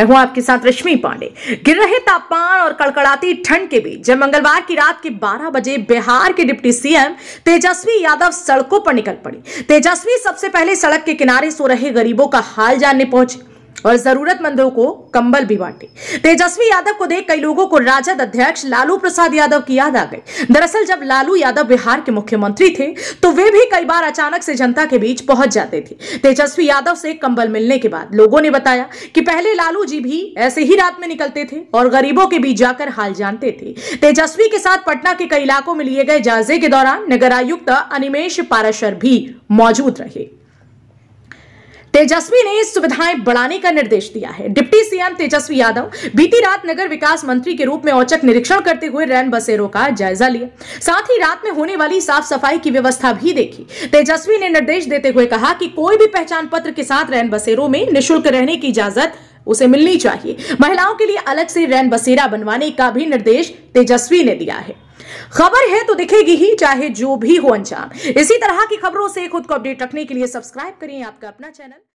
मैं हूँ आपके साथ रश्मि पांडे। गिर रहे तापमान और कड़कड़ाती ठंड के बीच, जब मंगलवार की रात के 12 बजे बिहार के डिप्टी सीएम तेजस्वी यादव सड़कों पर निकल पड़ी। तेजस्वी सबसे पहले सड़क के किनारे सो रहे गरीबों का हाल जानने पहुँचे। और जरूरतमंदों को कंबल भी बांटे। तेजस्वी यादव को देख कई लोगों को राजद अध्यक्ष लालू प्रसाद यादव की याद आ गई। दरअसल जब लालू यादव बिहार के मुख्यमंत्री थे तो वे भी कई बार अचानक से जनता के बीच पहुँच जाते थे। तेजस्वी यादव से कंबल मिलने के बाद लोगों ने बताया कि पहले लालू जी भी ऐसे ही रात में निकलते थे और गरीबों के बीच जाकर हाल जानते थे। तेजस्वी के साथ पटना के कई इलाकों में लिए गए जायजे के दौरान नगर आयुक्त अनिमेश पाराशर भी मौजूद रहे। तेजस्वी ने सुविधाएँ बढ़ाने का निर्देश दिया है। डिप्टी सीएम तेजस्वी यादव बीती रात नगर विकास मंत्री के रूप में औचक निरीक्षण करते हुए रैन बसेरों का जायजा लिया साथ ही रात में होने वाली साफ़ सफ़ाई की व्यवस्था भी देखी। तेजस्वी ने निर्देश देते हुए कहा कि कोई भी पहचान पत्र के साथ रैन बसेरों में निःशुल्क रहने की इजाज़त उसे मिलनी चाहिए। महिलाओं के लिए अलग से रैन बसेरा बनवाने का भी निर्देश तेजस्वी ने दिया है। खबर है तो दिखेगी ही, चाहे जो भी हो अंजाम। इसी तरह की खबरों से खुद को अपडेट रखने के लिए सब्सक्राइब करिए आपका अपना चैनल।